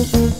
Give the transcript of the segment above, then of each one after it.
Sing it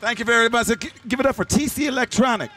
Thank you very much. Give it up for TC Electronic.